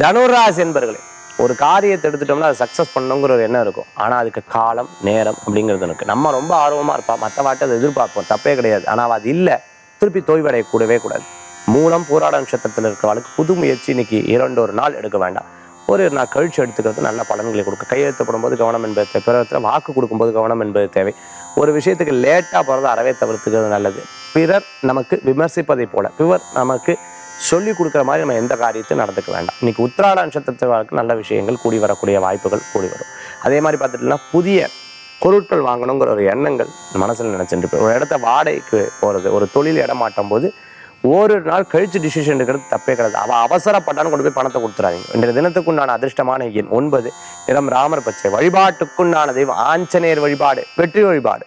தனுராஸ் என்பர்களே ஒரு காரியத்தை எடுத்துட்டோம்னா அது சக்ஸஸ் பண்ணுங்கிற ஒரு எண்ணம் இருக்கும். ஆனால் அதுக்கு காலம் நேரம் அப்படிங்கிறது இருக்கு. நம்ம ரொம்ப ஆர்வமாக இருப்போம். மற்ற வாட்டை அதை எதிர்பார்ப்போம். தப்பே கிடையாது. ஆனால் அது இல்லை. திருப்பி தோய்வடைய கூடவே கூடாது. மூலம் போராட நட்சத்திரத்தில் இருக்கிறவளுக்கு புது முயற்சி இன்னைக்கு இரண்டு ஒரு நாள் எடுக்க வேண்டாம். ஒரு நாள் கழிச்சு எடுத்துக்கிறது நல்ல பலன்களை கொடுக்க. கையெழுத்து போடும்போது கவனம் என்பது தேவை. பிறத்தில் வாக்கு கொடுக்கும்போது கவனம் என்பது தேவை. ஒரு விஷயத்துக்கு லேட்டாக போகிறது அறவே தவிர்த்துக்கிறது நல்லது. பிறர் நமக்கு விமர்சிப்பதை போல. பிறர் நமக்கு சொல்லி கொடுக்குற மாதிரி நம்ம எந்த காரியத்தையும் நடந்துக்க வேண்டாம். இன்னைக்கு உத்திராட நட்சத்திரத்துக்கு நல்ல விஷயங்கள் கூடி வரக்கூடிய வாய்ப்புகள் கூடி வரும். அதே மாதிரி பார்த்துட்டோம்னா புதிய பொருட்கள் வாங்கணுங்கிற ஒரு எண்ணங்கள் மனசில் நினச்சிட்டு ஒரு இடத்த வாடகைக்கு போகிறது ஒரு தொழில் இடம் மாட்டும் போது ஒரு நாள் கழிச்சு டிசிஷன் எடுக்கிறது தப்பே கிடையாது. அவள் அவசரப்பட்டான்னு கொண்டு போய் பணத்தை கொடுத்துறாங்க இன்றைய தினத்துக்குண்டான அதிர்ஷ்டமான எண் ஒன்பது நிறம் ராமர் பச்சை. வழிபாட்டுக்குண்டான தெய்வம் ஆஞ்சநேயர் வழிபாடு வெற்றி வழிபாடு.